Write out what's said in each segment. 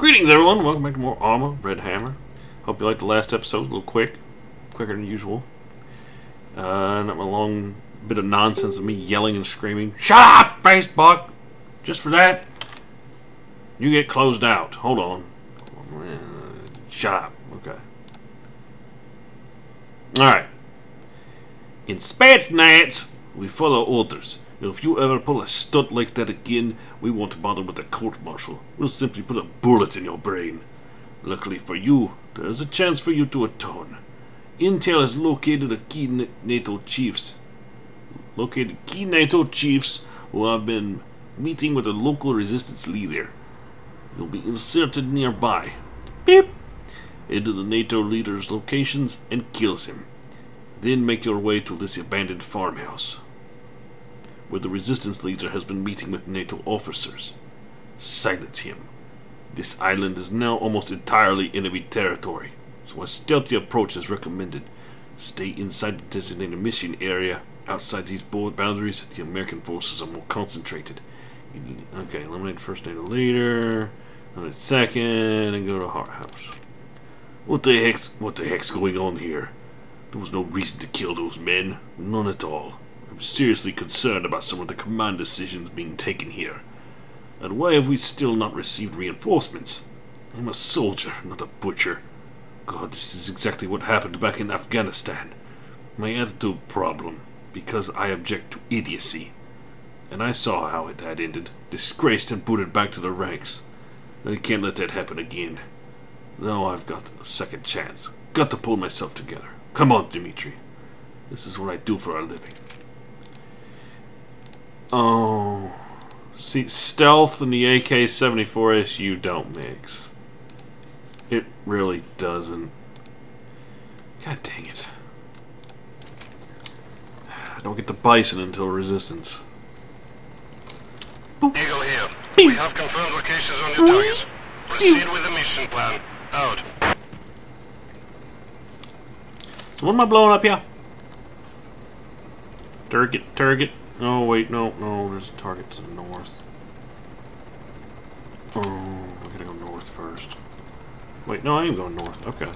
Greetings, everyone. Welcome back to more Arma Red Hammer. Hope you liked the last episode. A little quick, quicker than usual. Uh, not a long bit of nonsense of me yelling and screaming. Shut up, Facebook! Just for that, you get closed out. Hold on. Uh, Shut up. Okay. Alright. In Spetsnaz, we follow orders. If you ever pull a stunt like that again, we won't bother with a court martial. We'll simply put a bullet in your brain. Luckily for you, there is a chance for you to atone. Intel has located a key na- NATO chiefs. Located key NATO chiefs who have been meeting with a local resistance leader. You'll be inserted nearby. Beep. Into the NATO leader's locations and kills him. Then make your way to this abandoned farmhouse where the resistance leader has been meeting with NATO officers. Silence him. This island is now almost entirely enemy territory, so a stealthy approach is recommended. Stay inside the designated mission area. Outside these boundaries, the American forces are more concentrated. Okay, eliminate first NATO leader, eliminate second, and go to Heart House. What the heck's what the heck's going on here? There was no reason to kill those men, none at all. Seriously concerned about some of the command decisions being taken here. And why have we still not received reinforcements? I'm a soldier, not a butcher. God, this is exactly what happened back in Afghanistan. My attitude problem, because I object to idiocy. And I saw how it had ended, disgraced and booted back to the ranks. I can't let that happen again. Now I've got a second chance. Got to pull myself together. Come on, Dimitri. This is what I do for a living. Oh. See, stealth and the AK-74 SU don't mix. It really doesn't. God dang it. I don't get the bison until resistance. Eagle here. We have confirmed locations on your targets. Proceed with the mission plan. Out. So what am I blowing up here? Target, target. Oh wait, no, no, there's a target to the north. Oh, I gotta go north first. Wait, no, I am going north. Okay.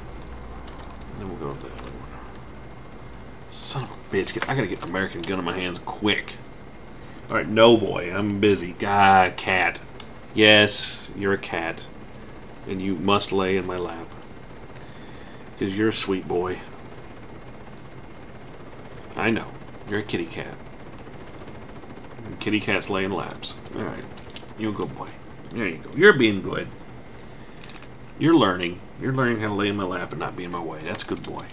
then we'll go to the other one. Son of a biscuit. I gotta get an American gun in my hands quick. Alright, no boy, I'm busy. God, cat. Yes, you're a cat. And you must lay in my lap. Because you're a sweet boy. I know. You're a kitty cat. Kitty cats lay in laps. Alright. You're a good boy. There you go. You're being good. You're learning. You're learning how to lay in my lap and not be in my way. That's a good boy.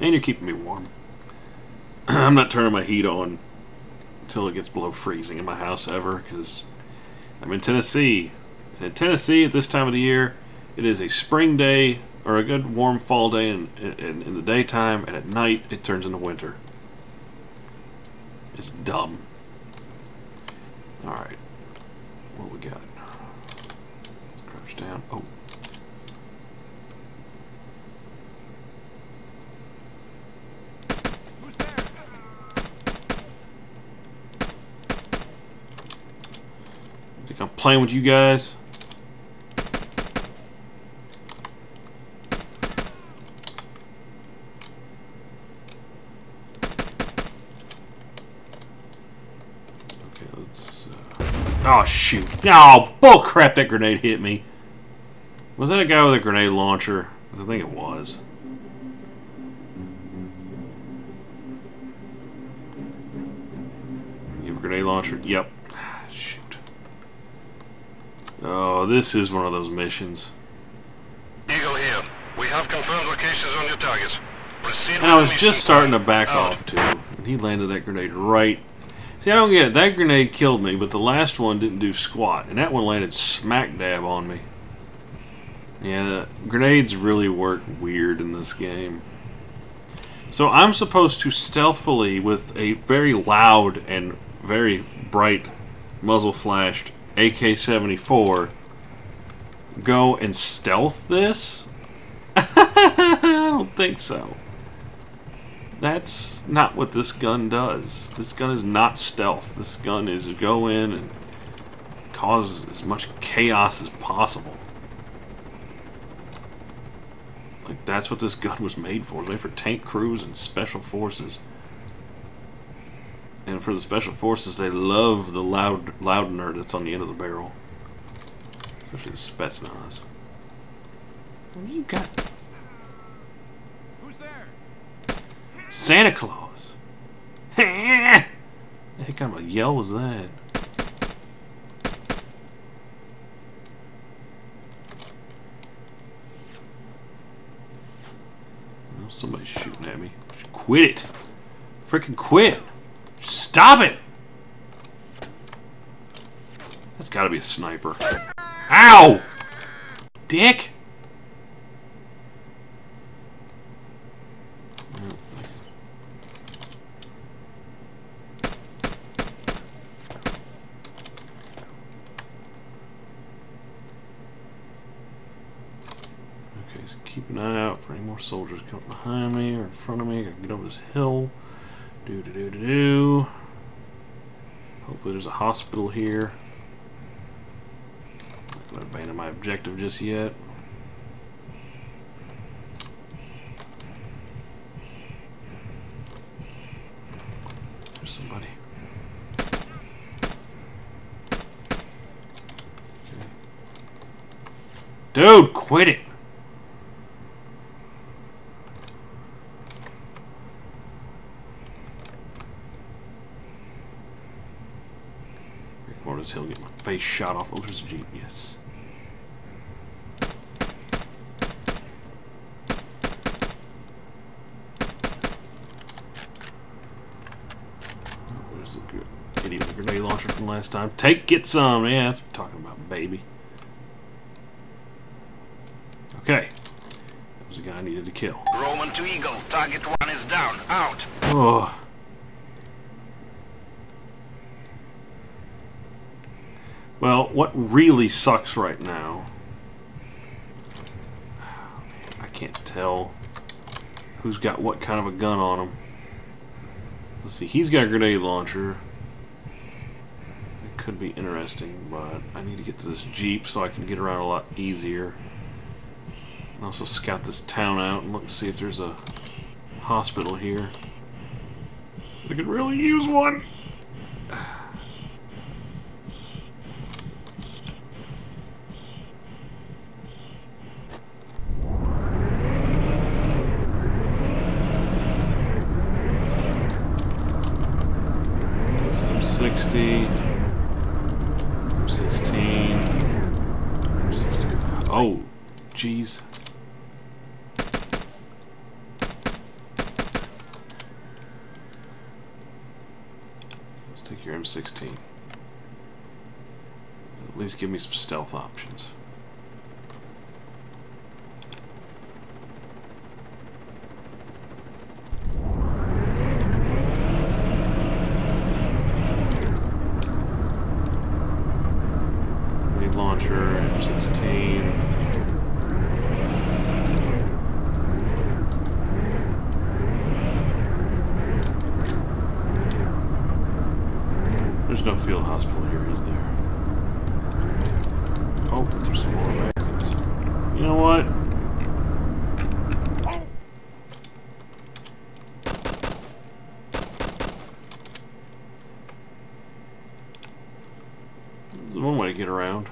And you're keeping me warm. I'm not turning my heat on until it gets below freezing in my house ever because I'm in Tennessee. And in Tennessee at this time of the year, it is a spring day or a good warm fall day in, in, in the daytime, and at night it turns into winter. It's dumb. Alright. What we got? Let's crouch down. Oh. I think I'm playing with you guys? Okay, let's. Uh... Oh shoot! Oh bull crap! That grenade hit me. Was that a guy with a grenade launcher? I think it was. You have a grenade launcher? Yep. Shoot. Oh, this is one of those missions. Eagle here. We have confirmed locations on your targets. Proceed And I was just starting to back Out. off too. And he landed that grenade right. See, I don't get it. That grenade killed me, but the last one didn't do squat, and that one landed smack dab on me. Yeah, grenades really work weird in this game. So I'm supposed to stealthily, with a very loud and very bright muzzle flashed AK-74, go and stealth this? I don't think so. That's not what this gun does. This gun is not stealth. This gun is go in and cause as much chaos as possible. Like, that's what this gun was made for. It was made for tank crews and special forces. And for the special forces, they love the loud Loudener that's on the end of the barrel. Especially the Spetsnaz. What do you got? Who's there? Santa Claus! what kind of a yell was that? Oh, somebody's shooting at me. Just quit it. Freaking quit. Stop it! That's gotta be a sniper. Ow! Dick! Okay, so keep an eye out for any more soldiers coming behind me or in front of me. I gotta get over this hill. Do do do do do. Hopefully there's a hospital here. Not gonna abandon my objective just yet. There's somebody. Okay. Dude, quit it! Come on this hill, get my face shot off. Oh, there's a jeep. Yes. Oh, Where's the good idiot grenade launcher from last time? Take, get some. Yeah, that's what I'm talking about, baby. Okay. That was the guy I needed to kill. Roman to Eagle. Target one is down. Out. Oh. Well, what really sucks right now, I can't tell who's got what kind of a gun on him. Let's see, he's got a grenade launcher. It could be interesting, but I need to get to this Jeep so I can get around a lot easier. And also scout this town out and look to see if there's a hospital here. I could really use one. It's M60. M16. M16. Oh, jeez. Let's take your M16. At least give me some stealth options. Launcher, M16. No field hospital here, is there? Oh, there's some more Americans. You know what? There's one way to get around.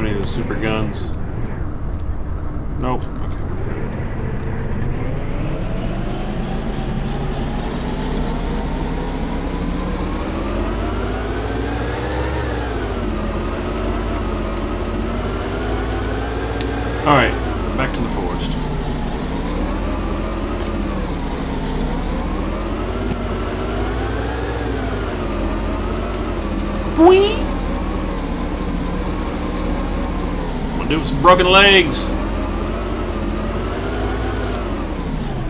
Any of the super guns. Nope. Okay. Alright, some broken legs.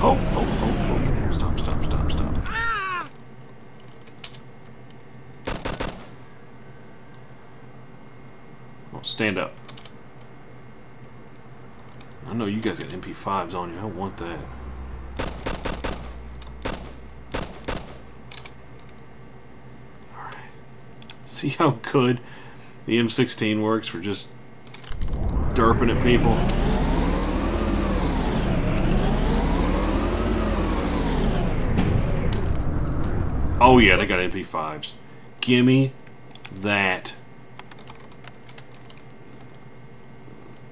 Oh, oh, oh, oh, oh. Stop, stop, stop, stop. Oh, stand up. I know you guys got MP5s on you. I want that. All right. See how good the M16 works for just derping at people? Oh yeah, they got MP5s. Gimme that.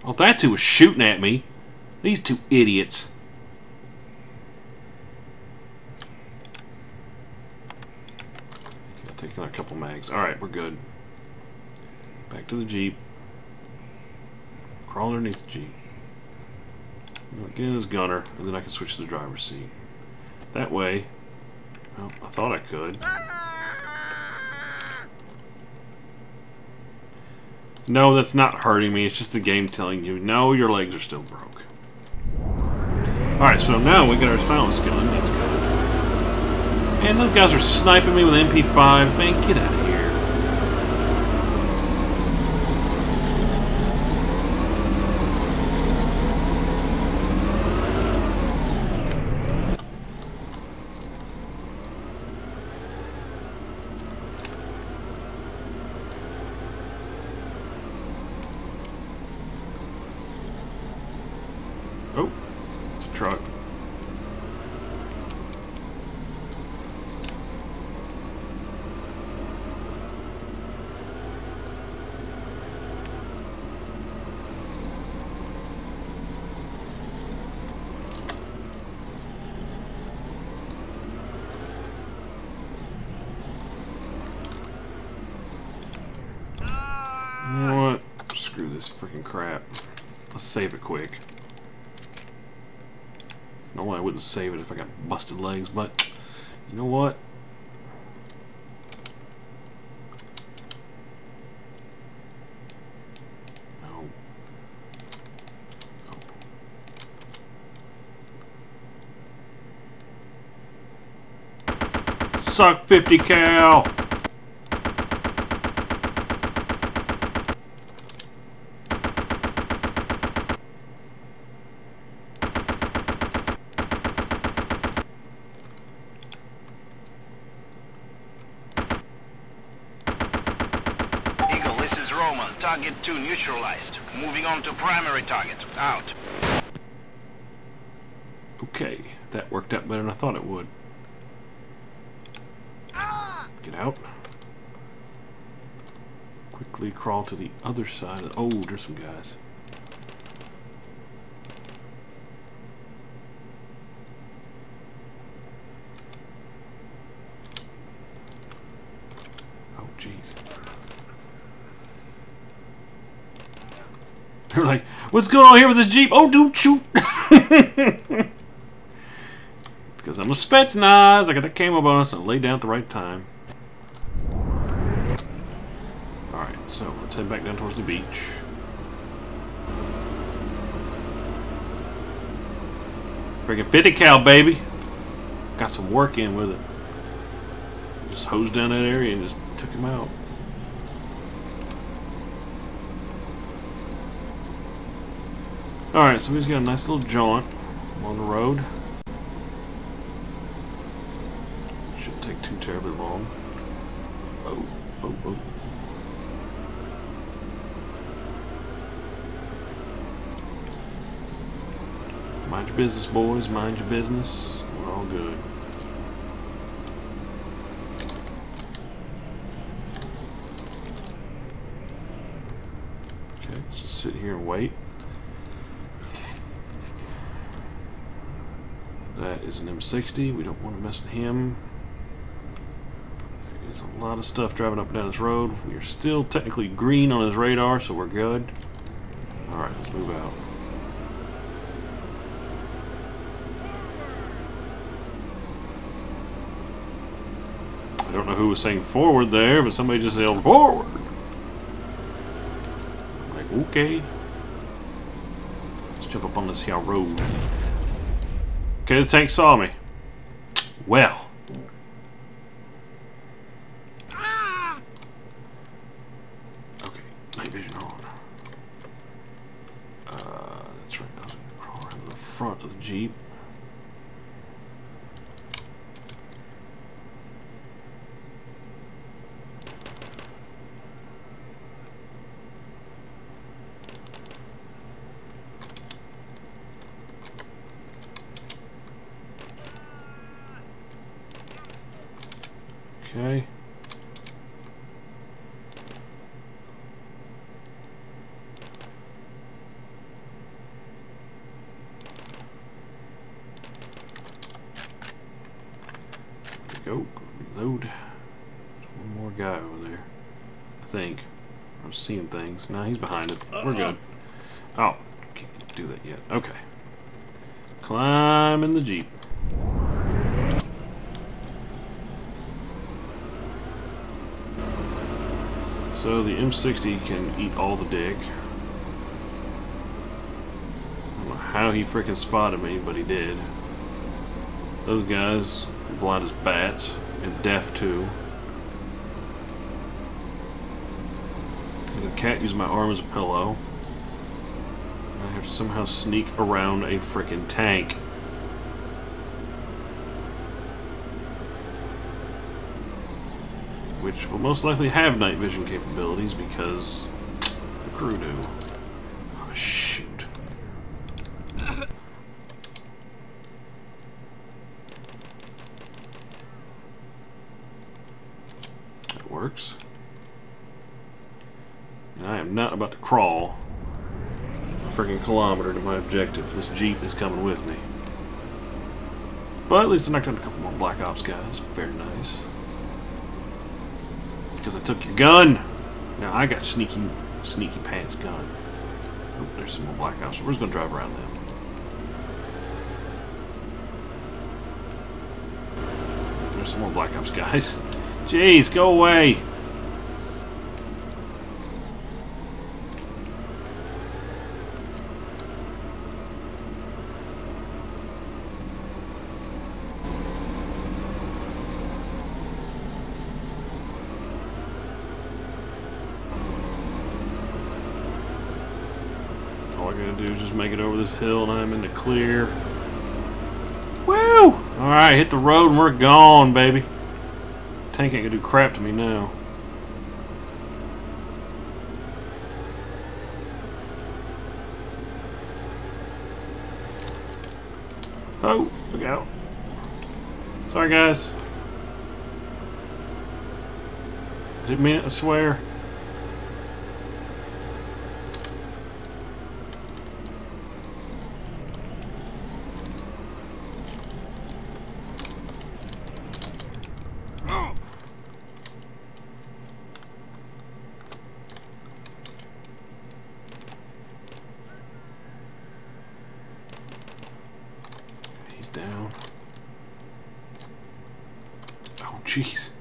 Oh, that's who was shooting at me. These two idiots. Okay, taking a couple mags. Alright, we're good. Back to the Jeep. Crawl underneath the Jeep. Get in his gunner, and then I can switch to the driver's seat. That way, well, I thought I could. No, that's not hurting me. It's just the game telling you, no, your legs are still broke. Alright, so now we got our silence gun. That's good. And those guys are sniping me with MP5. Man, get out of here. Oh, it's a truck. You know what? Screw this freaking crap. Let's save it quick. No, I wouldn't save it if I got busted legs, but you know what? Suck 50 cal! Eagle, this is Roman. Target 2 neutralized. Moving on to primary target. Out. Okay, that worked out better than I thought it would. Get out. Quickly crawl to the other side. Oh, there's some guys. Oh, jeez. They're like, what's going on here with this Jeep? Oh, don't shoot! Because I'm a Spetsnaz. I got the camo bonus and I laid down at the right time. Alright, so let's head back down towards the beach. Freaking 50 cal, baby! Got some work in with it. Just hosed down that area and just took him out. Alright, so we just got a nice little jaunt on the road. Shouldn't take too terribly long. Oh, oh, oh. Mind your business, boys. Mind your business. We're all good. Okay, let's just sit here and wait. That is an M60. We don't want to mess with him. There's a lot of stuff driving up and down this road. We are still technically green on his radar, so we're good. Alright, let's move out. I don't know who was saying forward there, but somebody just yelled forward. I'm like, okay. Let's jump up on this here road. Okay, the tank saw me. Well. Okay, night vision on. front of the Jeep. Okay. Go, reload. There's one more guy over there. I think. I'm seeing things. No, he's behind it. We're good. Oh, can't do that yet. Okay. Climb in the Jeep. So the M60 can eat all the dick. I don't know how he freaking spotted me, but he did. Those guys blind as bats and deaf too. Like a cat using my arm as a pillow. I have to somehow sneak around a freaking tank. which will most likely have night vision capabilities because the crew do. Oh, shoot. That works. And I am not about to crawl a freaking kilometer to my objective. This Jeep is coming with me. But at least I knocked out a couple more Black Ops guys. Very nice. Because I took your gun. Now I got sneaky, sneaky pants gun. Oh, there's some more Black Ops. We're just going to drive around them. There's some more Black Ops guys. Jeez, go away. Make it over this hill and I'm in the clear. Woo! Alright, hit the road and we're gone, baby. Tank ain't gonna do crap to me now. Oh, look out. Sorry, guys. Didn't mean it, I swear. He's down. Oh, jeez. She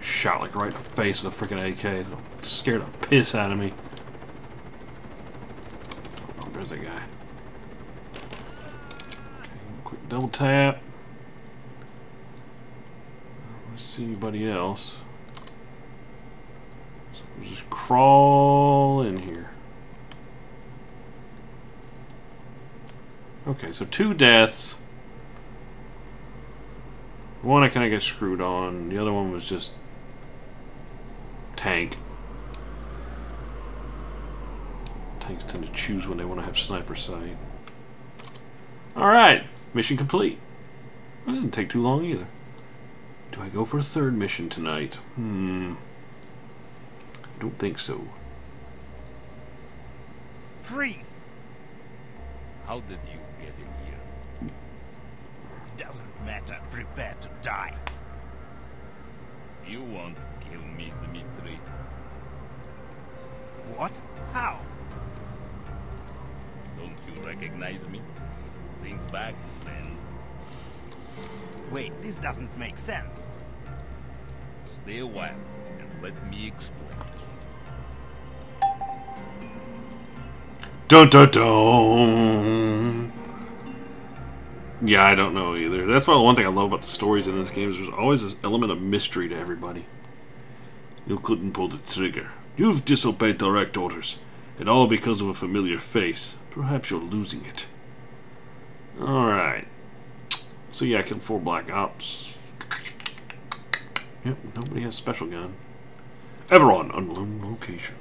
shot like right in the face with a freaking AK. So it scared the piss out of me. Oh, there's that guy. Quick double tap. Let's see anybody else. So we'll just crawl in here. Okay, so two deaths. One I kind of got screwed on. The other one was just tank. Tanks tend to choose when they want to have sniper sight. Alright, mission complete. That didn't take too long either. Do I go for a third mission tonight? Hmm. I don't think so. Freeze! How did you? Doesn't matter. Prepare to die. You won't kill me, Dmitri. What? How? Don't you recognize me? Think back, friend. Wait, this doesn't make sense. Stay a while and let me explain. Dun dun dun! Yeah, I don't know either. That's why one thing I love about the stories in this game is there's always this element of mystery to everybody. You couldn't pull the trigger. You've disobeyed direct orders, and all because of a familiar face. Perhaps you're losing it. Alright. So yeah, I killed four black ops. Yep, nobody has special gun. Ever on unknown location.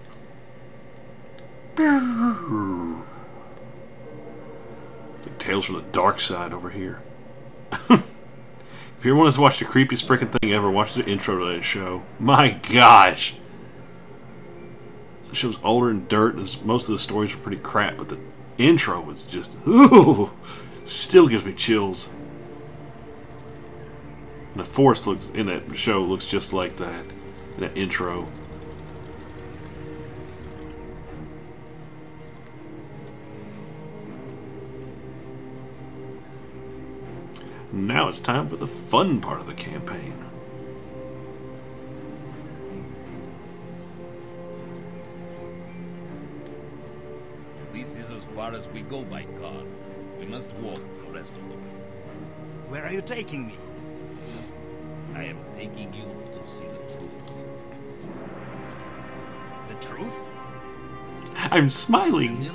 It's like Tales from the Dark Side over here. if you want to watch the creepiest freaking thing ever, watch the intro to that show. My gosh! The show's older and dirt, and most of the stories were pretty crap, but the intro was just, ooh! Still gives me chills. And the forest looks in that show looks just like that in that intro. Now it's time for the fun part of the campaign. This is as far as we go by car. We must walk the rest of the way. Where are you taking me? I am taking you to see the truth. The truth? I'm smiling.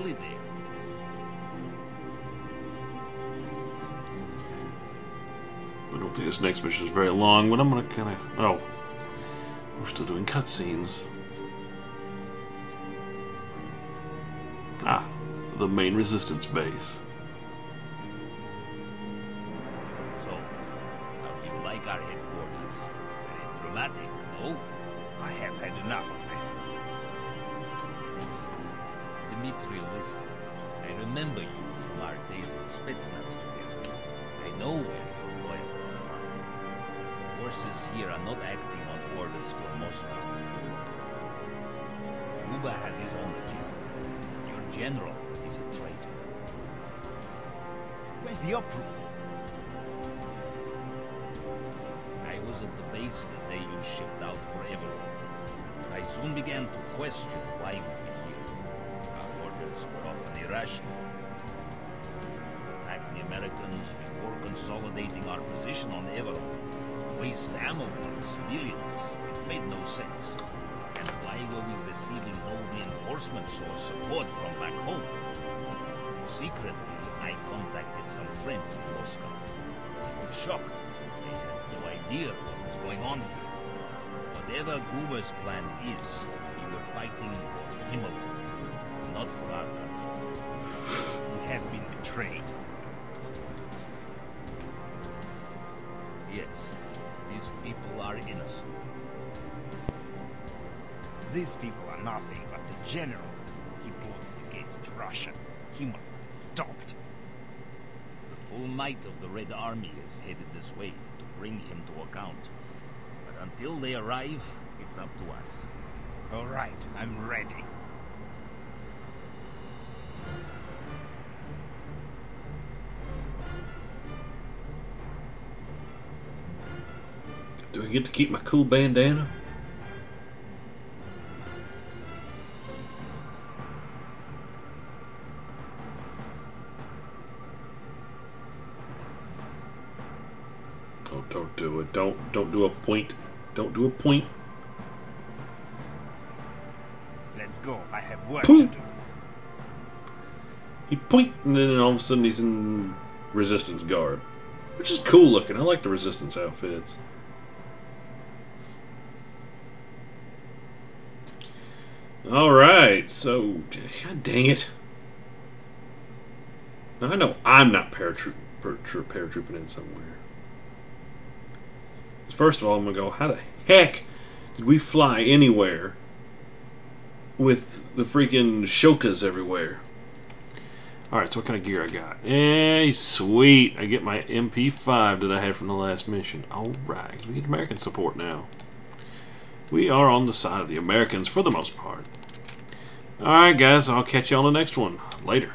Think this next mission is very long, but I'm gonna kind of. Oh, we're still doing cutscenes. Ah, the main resistance base. So, how do you like our headquarters? Very dramatic? I have had enough of this. I remember you from our days in Spetsnaz together. I know where forces here are not acting on orders from Moscow. Guba has his own agenda. Your general is a traitor. Where's your proof? I was at the base the day you shipped out for Everon. I soon began to question why we were here. Our orders were often irrational. Attack the Americans before consolidating our position on Everon. Waste ammo on civilians. It made no sense. And why were we receiving no reinforcements or support from back home? Secretly, I contacted some friends in Moscow. They were shocked. They had no idea what was going on here. Whatever Guba's plan is, we were fighting for him alone, not for our country. We have been betrayed. These people are nothing but the general. He plots against Russia. He must be stopped. The full might of the Red Army is headed this way to bring him to account. But until they arrive, it's up to us. All right, I'm ready. Do I get to keep my cool bandana? Don't don't a point. Don't do a point. Let's go. I have work Pooh. to do. He point, and then all of a sudden he's in resistance guard, which is cool looking. I like the resistance outfits. All right, so god dang it. Now I know I'm not paratroop, paratroop, paratrooping in somewhere. First of all, I'm gonna go. How the heck did we fly anywhere with the freaking Shilkas everywhere? Alright, so what kind of gear I got? Hey, sweet. I get my MP5 that I had from the last mission. Alright, we get American support now. We are on the side of the Americans for the most part. Alright, guys, I'll catch you on the next one. Later.